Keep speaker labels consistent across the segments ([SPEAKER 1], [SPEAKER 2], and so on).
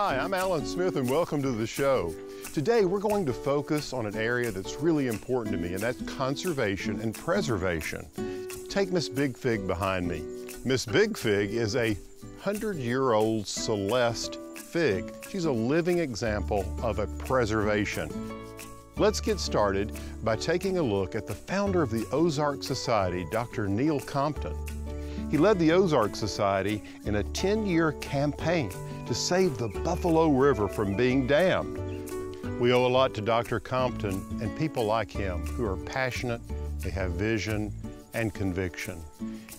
[SPEAKER 1] Hi, I'm Allen Smith and welcome to the show. Today we're going to focus on an area that's really important to me and that's conservation and preservation. Take Miss Big Fig behind me. Miss Big Fig is a 100-year-old Celeste fig. She's a living example of a preservation. Let's get started by taking a look at the founder of the Ozark Society, Dr. Neil Compton. He led the Ozark Society in a 10-year campaign to save the Buffalo River from being dammed. We owe a lot to Dr. Compton and people like him who are passionate, they have vision and conviction.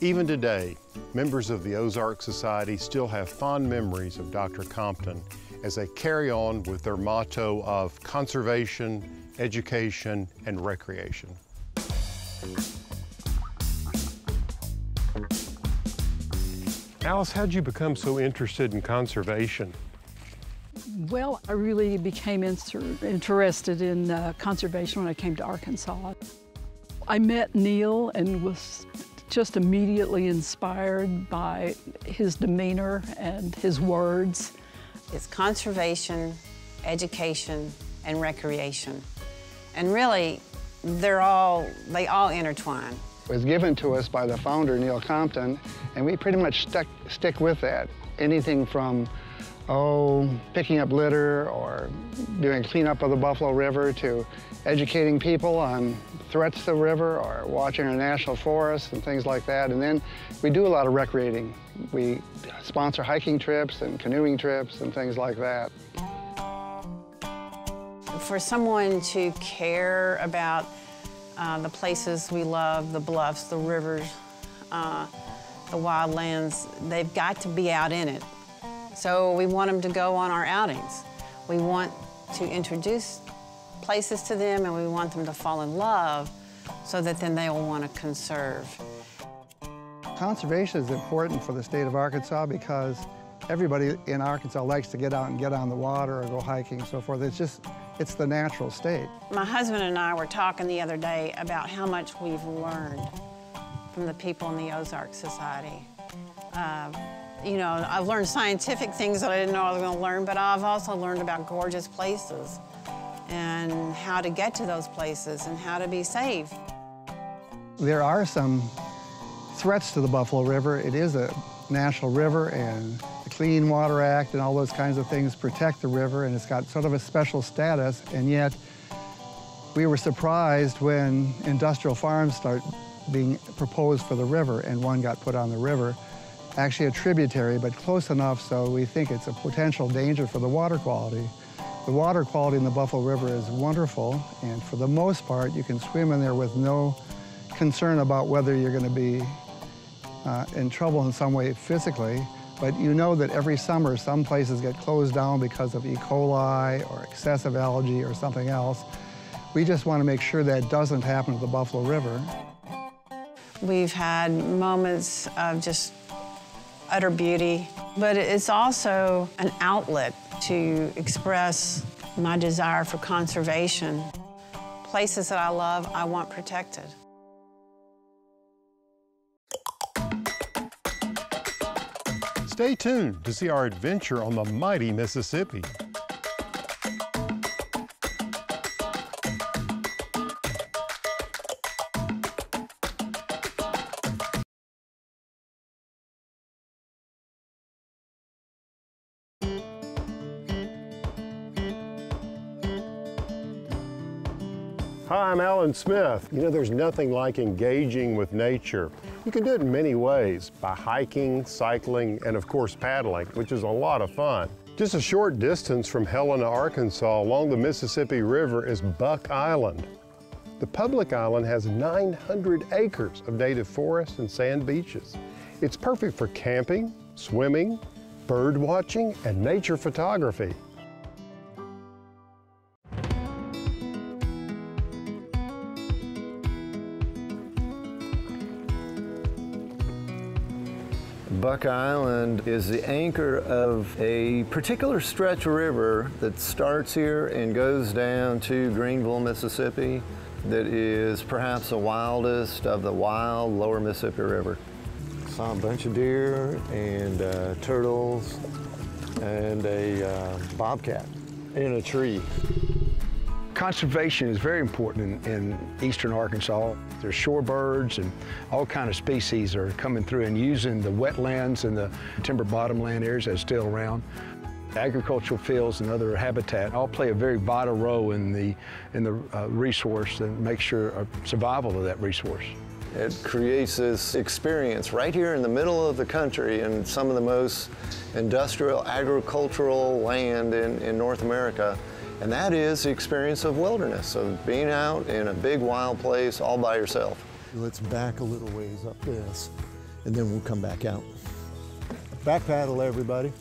[SPEAKER 1] Even today, members of the Ozark Society still have fond memories of Dr. Compton as they carry on with their motto of conservation, education, and recreation. Alice, how'd you become so interested in conservation?
[SPEAKER 2] Well, I really became interested in uh, conservation when I came to Arkansas. I met Neil and was just immediately inspired by his demeanor and his words.
[SPEAKER 3] It's conservation, education, and recreation. And really, they're all, they all intertwine
[SPEAKER 4] was given to us by the founder, Neil Compton, and we pretty much stuck, stick with that. Anything from, oh, picking up litter or doing cleanup of the Buffalo River to educating people on threats to the river or watching our national forests and things like that. And then we do a lot of recreating. We sponsor hiking trips and canoeing trips and things like that.
[SPEAKER 3] For someone to care about uh, the places we love, the bluffs, the rivers, uh, the wildlands, they've got to be out in it. So we want them to go on our outings. We want to introduce places to them and we want them to fall in love so that then they will want to conserve.
[SPEAKER 4] Conservation is important for the state of Arkansas because everybody in Arkansas likes to get out and get on the water or go hiking and so forth. It's just it's the natural state.
[SPEAKER 3] My husband and I were talking the other day about how much we've learned from the people in the Ozark Society. Uh, you know, I've learned scientific things that I didn't know I was going to learn, but I've also learned about gorgeous places and how to get to those places and how to be safe.
[SPEAKER 4] There are some threats to the Buffalo River. It is a national river and Clean Water Act and all those kinds of things protect the river, and it's got sort of a special status, and yet we were surprised when industrial farms start being proposed for the river, and one got put on the river. Actually a tributary, but close enough so we think it's a potential danger for the water quality. The water quality in the Buffalo River is wonderful, and for the most part, you can swim in there with no concern about whether you're going to be uh, in trouble in some way physically. But you know that every summer some places get closed down because of E. coli or excessive algae or something else. We just want to make sure that doesn't happen to the Buffalo River.
[SPEAKER 3] We've had moments of just utter beauty, but it's also an outlet to express my desire for conservation. Places that I love, I want protected.
[SPEAKER 1] Stay tuned to see our adventure on the mighty Mississippi. Hi, I'm Allen Smith. You know, there's nothing like engaging with nature. You can do it in many ways, by hiking, cycling, and of course paddling, which is a lot of fun. Just a short distance from Helena, Arkansas, along the Mississippi River is Buck Island. The public island has 900 acres of native forest and sand beaches. It's perfect for camping, swimming, bird watching, and nature photography.
[SPEAKER 5] Buck Island is the anchor of a particular stretch of river that starts here and goes down to Greenville, Mississippi, that is perhaps the wildest of the wild lower Mississippi River. Saw a bunch of deer and uh, turtles, and a uh, bobcat in a tree.
[SPEAKER 6] Conservation is very important in, in, eastern Arkansas. There's shorebirds and all kind of species are coming through and using the wetlands and the timber bottomland areas that's still around. Agricultural fields and other habitat all play a very vital role in the, in the uh, resource and make sure a survival of that resource.
[SPEAKER 5] It creates this experience right here in the middle of the country in some of the most industrial agricultural land in, in North America. And that is the experience of wilderness, of being out in a big wild place all by yourself.
[SPEAKER 7] Let's back a little ways up this, and then we'll come back out. Back paddle, everybody.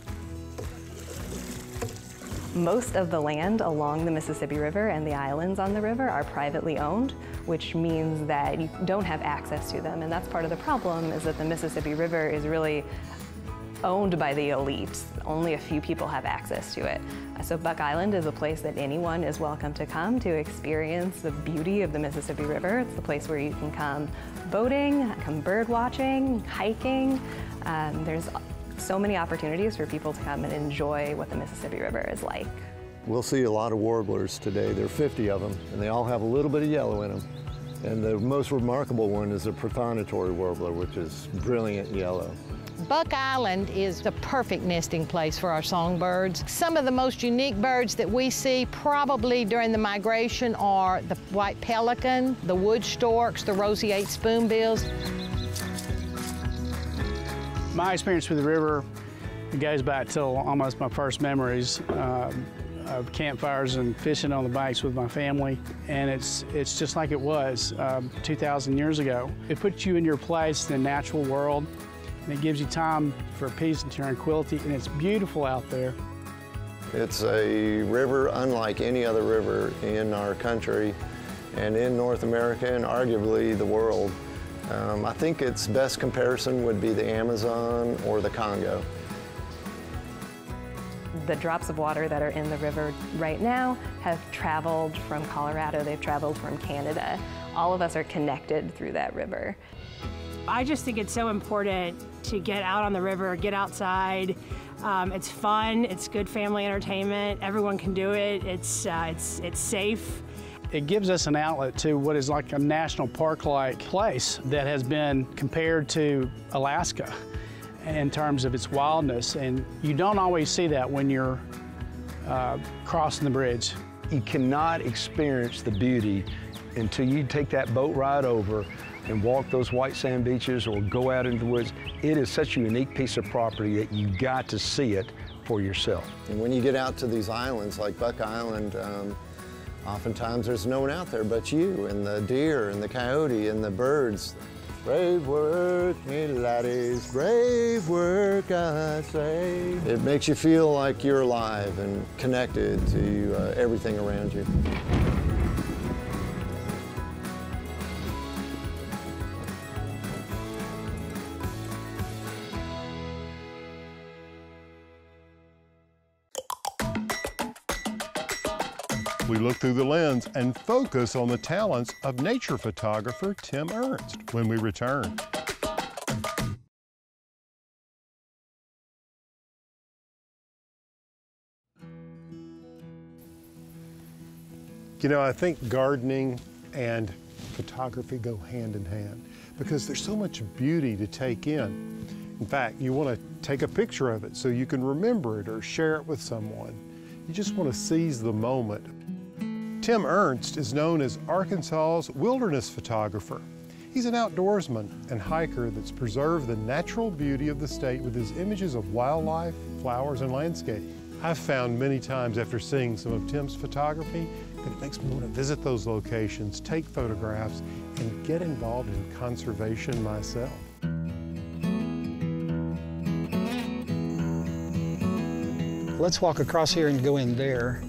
[SPEAKER 8] Most of the land along the Mississippi River and the islands on the river are privately owned, which means that you don't have access to them. And that's part of the problem is that the Mississippi River is really owned by the elite. Only a few people have access to it. So Buck Island is a place that anyone is welcome to come to experience the beauty of the Mississippi River. It's the place where you can come boating, come bird watching, hiking. Um, there's so many opportunities for people to come and enjoy what the Mississippi River is like.
[SPEAKER 5] We'll see a lot of warblers today. There are 50 of them, and they all have a little bit of yellow in them. And the most remarkable one is the prothonotary warbler, which is brilliant yellow.
[SPEAKER 9] Buck Island is the perfect nesting place for our songbirds. Some of the most unique birds that we see probably during the migration are the white pelican, the wood storks, the roseate spoonbills.
[SPEAKER 10] My experience with the river goes back till almost my first memories uh, of campfires and fishing on the banks with my family. And it's, it's just like it was um, 2,000 years ago. It puts you in your place in the natural world and it gives you time for peace and tranquility and it's beautiful out there.
[SPEAKER 5] It's a river unlike any other river in our country and in North America and arguably the world. Um, I think its best comparison would be the Amazon or the Congo.
[SPEAKER 8] The drops of water that are in the river right now have traveled from Colorado, they've traveled from Canada. All of us are connected through that river.
[SPEAKER 11] I just think it's so important to get out on the river, get outside. Um, it's fun, it's good family entertainment, everyone can do it, it's, uh, it's, it's safe.
[SPEAKER 10] It gives us an outlet to what is like a national park-like place that has been compared to Alaska in terms of its wildness. And you don't always see that when you're uh, crossing the bridge.
[SPEAKER 6] You cannot experience the beauty until you take that boat ride over and walk those white sand beaches or go out into the woods. It is such a unique piece of property that you got to see it for yourself.
[SPEAKER 5] And when you get out to these islands like Buck Island, um, Oftentimes there's no one out there but you and the deer and the coyote and the birds. Brave work, me laddies, brave work, I say. It makes you feel like you're alive and connected to uh, everything around you.
[SPEAKER 1] Look through the lens and focus on the talents of nature photographer Tim Ernst when we return. You know, I think gardening and photography go hand in hand because there's so much beauty to take in. In fact, you want to take a picture of it so you can remember it or share it with someone. You just want to seize the moment Tim Ernst is known as Arkansas's wilderness photographer. He's an outdoorsman and hiker that's preserved the natural beauty of the state with his images of wildlife, flowers, and landscape. I've found many times after seeing some of Tim's photography that it makes me want to visit those locations, take photographs, and get involved in conservation myself.
[SPEAKER 12] Let's walk across here and go in there.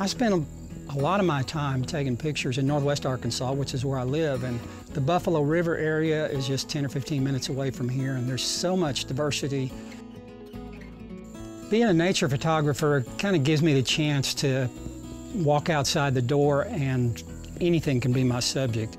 [SPEAKER 12] I spent a lot of my time taking pictures in northwest Arkansas, which is where I live, and the Buffalo River area is just 10 or 15 minutes away from here, and there's so much diversity. Being a nature photographer kind of gives me the chance to walk outside the door and anything can be my subject.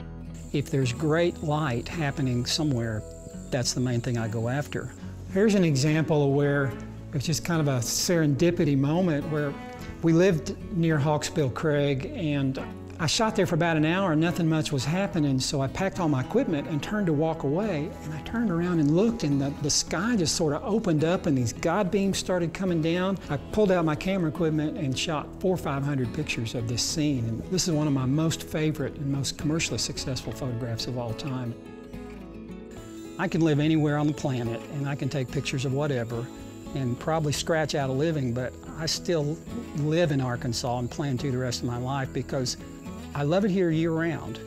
[SPEAKER 12] If there's great light happening somewhere, that's the main thing I go after. Here's an example of where It was just kind of a serendipity moment where we lived near Hawksbill Crag and I shot there for about an hour and nothing much was happening, so I packed all my equipment and turned to walk away. And I turned around and looked, and the, the sky just sort of opened up and these God beams started coming down. I pulled out my camera equipment and shot four or 500 pictures of this scene. And this is one of my most favorite and most commercially successful photographs of all time. I can live anywhere on the planet and I can take pictures of whatever and probably scratch out a living, but I still live in Arkansas and plan to the rest of my life because I love it here year round.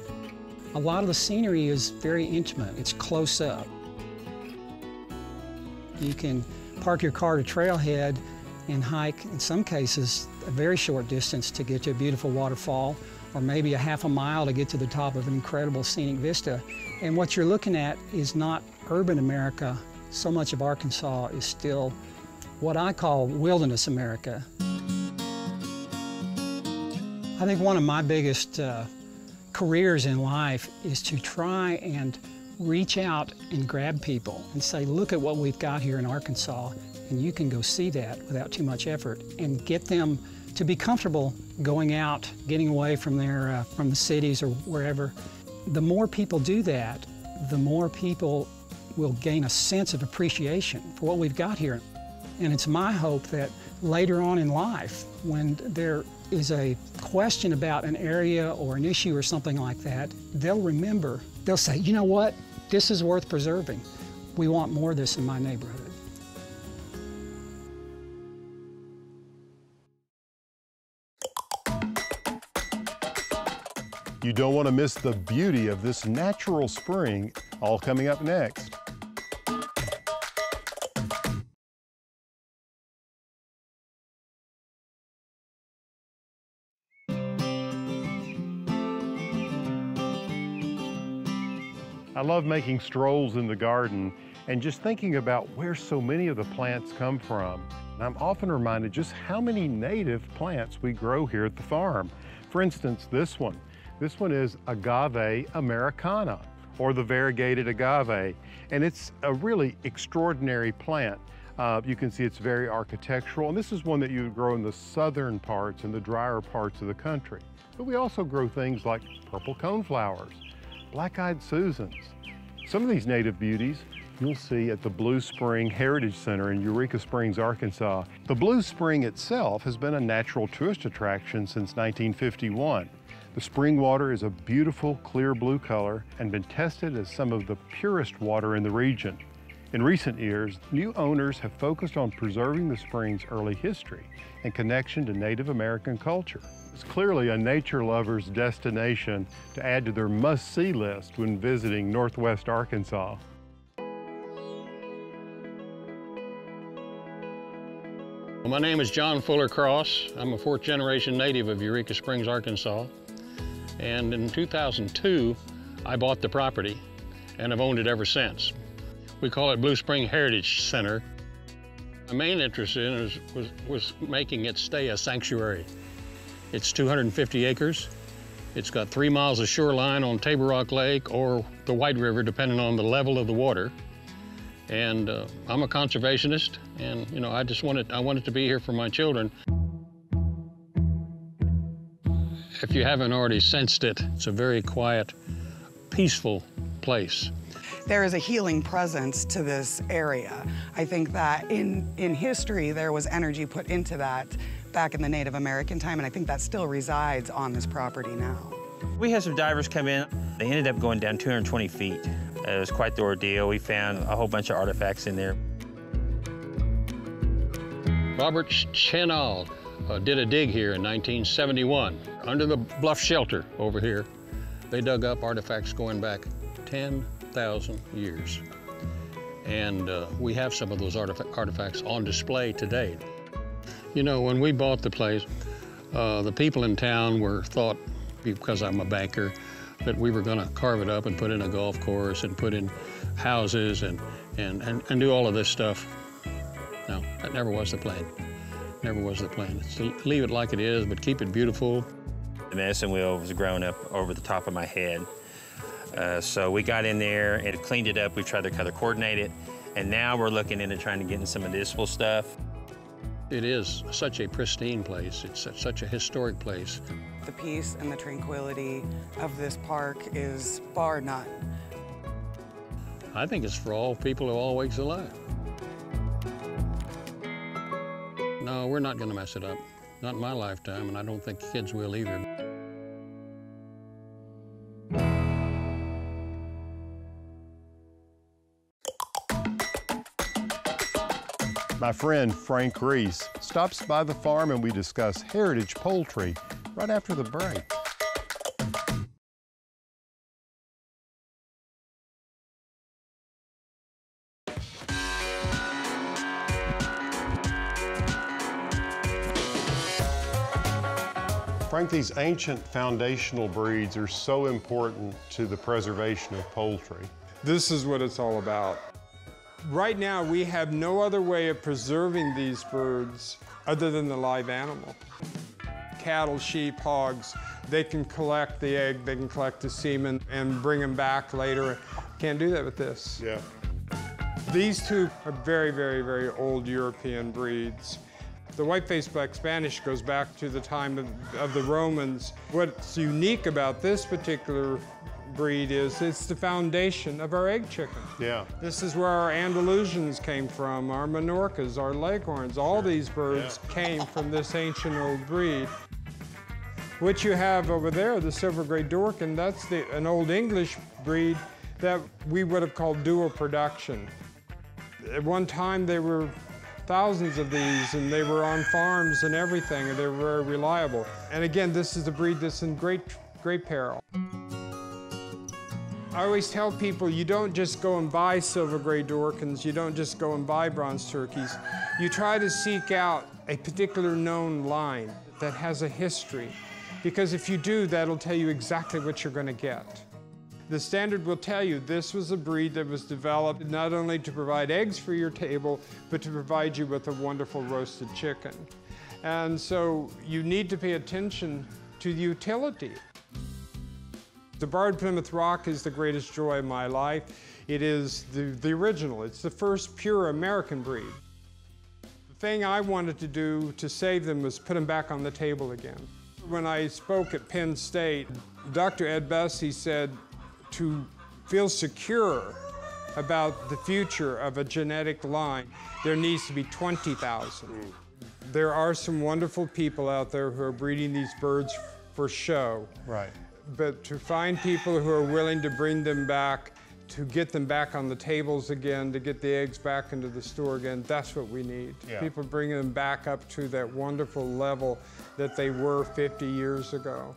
[SPEAKER 12] A lot of the scenery is very intimate, it's close up. You can park your car at a trailhead and hike, in some cases, a very short distance to get to a beautiful waterfall, or maybe a half a mile to get to the top of an incredible scenic vista. And what you're looking at is not urban America. So much of Arkansas is still what I call wilderness America. I think one of my biggest uh, careers in life is to try and reach out and grab people and say, look at what we've got here in Arkansas, and you can go see that without too much effort, and get them to be comfortable going out, getting away from their uh, from the cities or wherever. The more people do that, the more people will gain a sense of appreciation for what we've got here. And it's my hope that later on in life, when there is a question about an area or an issue or something like that, they'll remember, they'll say, you know what, this is worth preserving. We want more of this in my neighborhood.
[SPEAKER 1] You don't want to miss the beauty of this natural spring, all coming up next. Love making strolls in the garden and just thinking about where so many of the plants come from. I'm often reminded just how many native plants we grow here at the farm. For instance, this one. This one is Agave americana, or the variegated agave, and it's a really extraordinary plant. Uh, you can see it's very architectural, and this is one that you would grow in the southern parts and the drier parts of the country. But we also grow things like purple coneflowers, black-eyed Susans. Some of these native beauties you'll see at the Blue Spring Heritage Center in Eureka Springs, Arkansas. The Blue Spring itself has been a natural tourist attraction since 1951. The spring water is a beautiful clear blue color and been tested as some of the purest water in the region. In recent years, new owners have focused on preserving the spring's early history and connection to Native American culture. It's clearly a nature lover's destination to add to their must-see list when visiting Northwest Arkansas.
[SPEAKER 13] My name is John Fuller Cross. I'm a fourth generation native of Eureka Springs, Arkansas. And in 2002, I bought the property and have owned it ever since. We call it Blue Spring Heritage Center. My main interest in was, was, was making it stay a sanctuary. It's 250 acres. It's got three miles of shoreline on Table Rock Lake or the White River, depending on the level of the water. And uh, I'm a conservationist, and you know, I just wanted I wanted to be here for my children. If you haven't already sensed it, it's a very quiet, peaceful place.
[SPEAKER 14] There is a healing presence to this area. I think that in, in history, there was energy put into that back in the Native American time, and I think that still resides on this property now.
[SPEAKER 15] We had some divers come in. They ended up going down 220 feet. It was quite the ordeal. We found a whole bunch of artifacts in there.
[SPEAKER 13] Robert Chenal uh, did a dig here in 1971 under the bluff shelter over here. They dug up artifacts going back 10,000 years. And uh, we have some of those artif artifacts on display today. You know, when we bought the place, uh, the people in town were thought, because I'm a banker, that we were going to carve it up and put in a golf course and put in houses and, and, and, and do all of this stuff. No, that never was the plan. Never was the plan. It's to leave it like it is, but keep it beautiful.
[SPEAKER 15] The medicine wheel was growing up over the top of my head. Uh, so we got in there and cleaned it up. We tried to color coordinate it. And now we're looking into trying to get in some medicinal stuff.
[SPEAKER 13] It is such a pristine place. It's such a historic place.
[SPEAKER 14] The peace and the tranquility of this park is bar none.
[SPEAKER 13] I think it's for all people who all wakes alive. No, we're not going to mess it up. Not in my lifetime, and I don't think kids will either.
[SPEAKER 1] My friend Frank Reese stops by the farm and we discuss heritage poultry right after the break. Frank, these ancient foundational breeds are so important to the preservation of poultry.
[SPEAKER 16] This is what it's all about. Right now, we have no other way of preserving these birds other than the live animal. Cattle, sheep, hogs, they can collect the egg, they can collect the semen and bring them back later. Can't do that with this.
[SPEAKER 1] Yeah.
[SPEAKER 16] These two are very, very, very old European breeds. The white-faced black Spanish goes back to the time of, of, the Romans. What's unique about this particular breed is it's the foundation of our egg chicken.
[SPEAKER 1] Yeah.
[SPEAKER 16] This is where our Andalusians came from, our Minorcas, our Leghorns. All these birds yeah. came from this ancient old breed. What you have over there, the silver gray Dorking, that's the, an old English breed that we would have called dual production. At one time, they were thousands of these, and they were on farms and everything, and they were very reliable. And again, this is a breed that's in great, great peril. I always tell people you don't just go and buy silver gray Dorkings, you don't just go and buy bronze turkeys. You try to seek out a particular known line that has a history. Because if you do, that'll tell you exactly what you're going to get. The standard will tell you this was a breed that was developed not only to provide eggs for your table, but to provide you with a wonderful roasted chicken. And so you need to pay attention to the utility. The Barred Plymouth Rock is the greatest joy of my life. It is the, the original. It's the first pure American breed. The thing I wanted to do to save them was put them back on the table again. When I spoke at Penn State, Dr. Ed Bess, he said, to feel secure about the future of a genetic line, there needs to be 20,000. There are some wonderful people out there who are breeding these birds for show.
[SPEAKER 1] Right.
[SPEAKER 16] But to find people who are willing to bring them back, to get them back on the tables again, to get the eggs back into the store again, that's what we need.
[SPEAKER 1] Yeah.
[SPEAKER 16] People bringing them back up to that wonderful level that they were 50 years ago.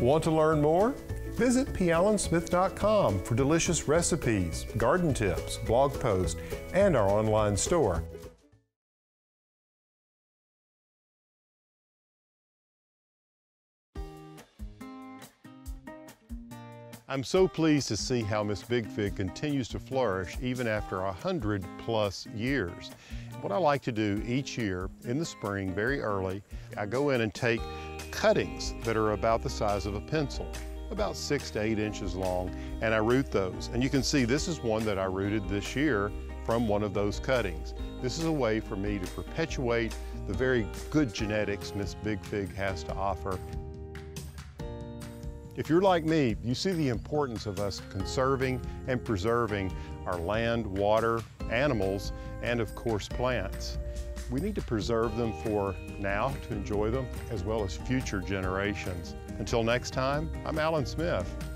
[SPEAKER 1] Want to learn more? Visit pallensmith.com for delicious recipes, garden tips, blog posts, and our online store. I'm so pleased to see how Miss Big Fig continues to flourish even after a hundred plus years. What I like to do each year in the spring, very early, I go in and take cuttings that are about the size of a pencil, about six to eight inches long, and I root those. And you can see this is one that I rooted this year from one of those cuttings. This is a way for me to perpetuate the very good genetics Miss Big Fig has to offer. If you're like me, you see the importance of us conserving and preserving our land, water, animals, and of course plants. We need to preserve them for now to enjoy them as well as future generations. Until next time, I'm Allen Smith.